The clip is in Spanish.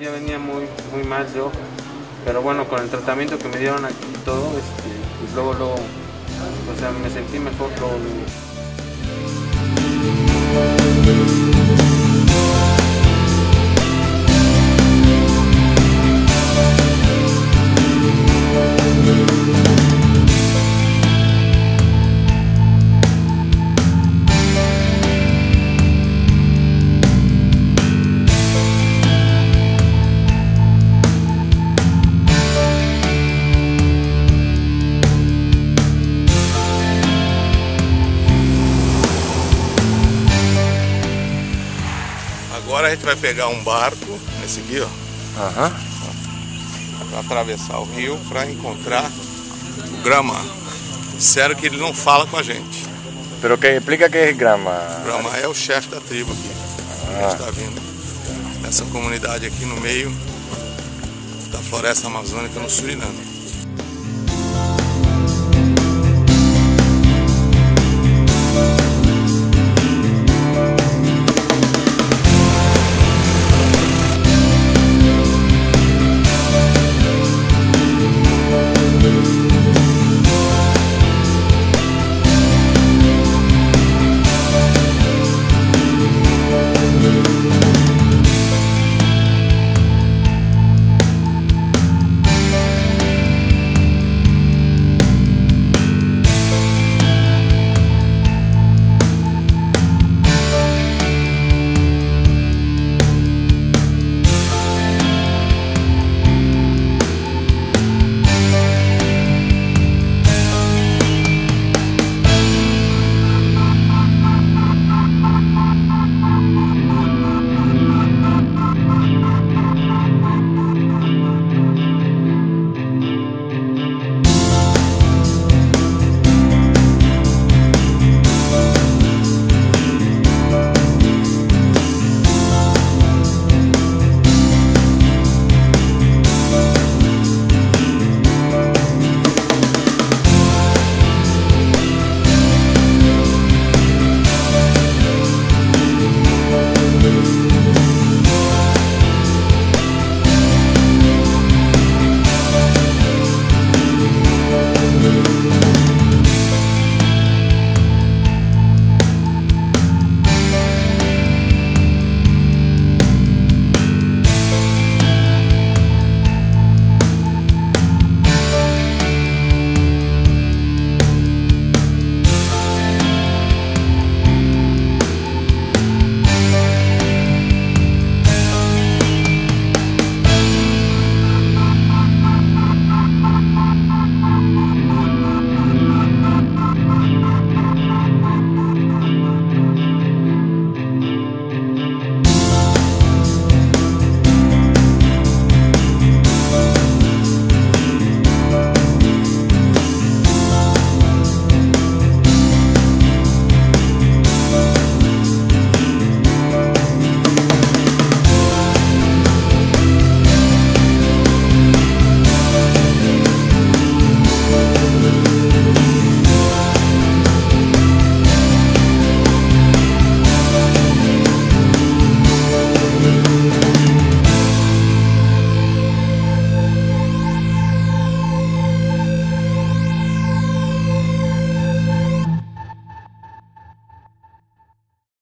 ya venía muy muy mal yo pero bueno, con el tratamiento que me dieron aquí y todo, este, pues luego, luego, o sea, me sentí mejor agora a gente vai pegar um barco, nesse aqui, ó. Aham. Uhum. Pra atravessar o rio pra encontrar o grama. Disseram que ele não fala com a gente. Pero que explica que é grama. O grama é o chefe da tribo aqui. Ah. A gente ah. tá vindo. Essa comunidade aqui no meio da floresta amazônica no Suriname.